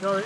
No,